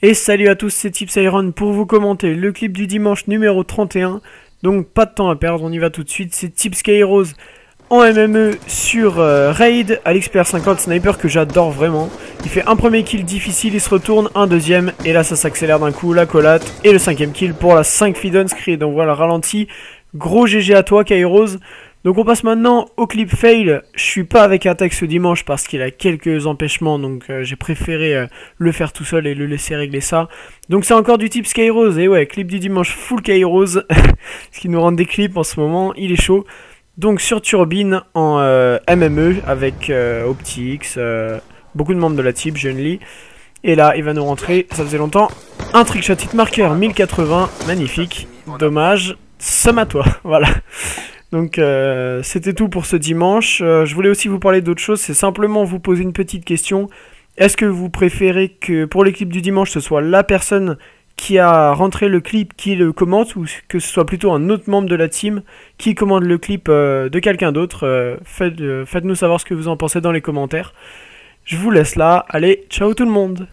Et salut à tous, c'est Tips Iron pour vous commenter le clip du dimanche numéro 31. Donc pas de temps à perdre, on y va tout de suite. C'est Tips Kairos en MME sur euh, Raid à l'expert 50 sniper que j'adore vraiment. Il fait un premier kill difficile, il se retourne, un deuxième, et là ça s'accélère d'un coup, la collate, et le cinquième kill pour la 5 feed on. Donc voilà, ralenti. Gros GG à toi Kairos. Donc on passe maintenant au clip fail. Je suis pas avec Attack ce dimanche parce qu'il a quelques empêchements, donc euh, j'ai préféré euh, le faire tout seul et le laisser régler ça. Donc c'est encore du type Skyrose, et ouais, clip du dimanche full Kairos, ce qui nous rend des clips en ce moment, il est chaud. Donc sur Turbine en euh, MME avec Optix, beaucoup de membres de la type, Junli. Et là, il va nous rentrer, ça faisait longtemps, un trickshot hit marker 1080, magnifique, dommage, somme à toi, voilà. Donc euh, c'était tout pour ce dimanche. Euh, je voulais aussi vous parler d'autre chose, c'est simplement vous poser une petite question. Est-ce que vous préférez que pour l'équipe du dimanche ce soit la personne qui a rentré le clip qui le commente ou que ce soit plutôt un autre membre de la team qui commande le clip euh, de quelqu'un d'autre? Faites-nous savoir ce que vous en pensez dans les commentaires. Je vous laisse là. Allez, ciao tout le monde